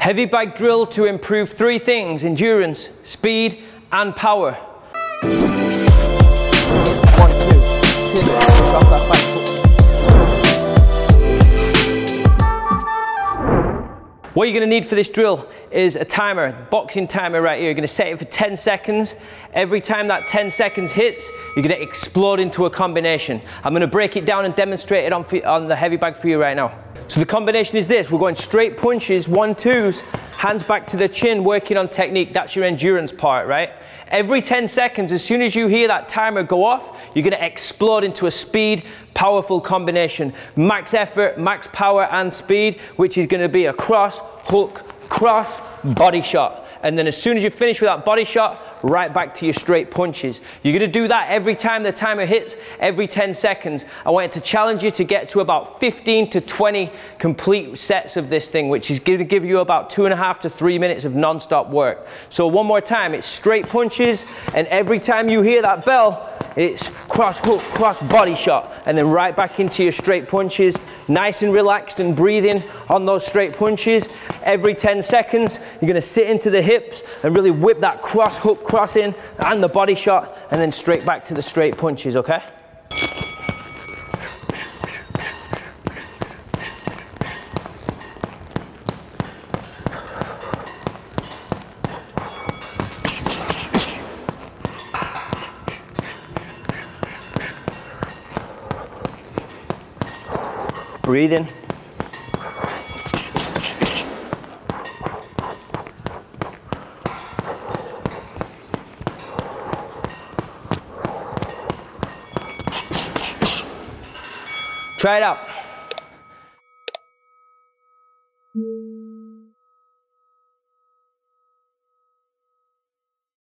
Heavy bag drill to improve three things, endurance, speed, and power. What you're gonna need for this drill is a timer, boxing timer right here. You're gonna set it for 10 seconds. Every time that 10 seconds hits, you're gonna explode into a combination. I'm gonna break it down and demonstrate it on, on the heavy bag for you right now. So the combination is this, we're going straight punches, one, twos, hands back to the chin, working on technique. That's your endurance part, right? Every 10 seconds, as soon as you hear that timer go off, you're gonna explode into a speed, powerful combination. Max effort, max power and speed, which is gonna be a cross, hook, cross, body shot. And then as soon as you finish with that body shot, right back to your straight punches. You're gonna do that every time the timer hits, every 10 seconds. I wanted to challenge you to get to about 15 to 20 complete sets of this thing, which is gonna give you about two and a half to three minutes of non-stop work. So one more time, it's straight punches, and every time you hear that bell, it's cross hook, cross body shot, and then right back into your straight punches, nice and relaxed and breathing on those straight punches. Every 10 seconds, you're gonna sit into the hips and really whip that cross hook, cross in and the body shot and then straight back to the straight punches, okay? Breathing. Try it out.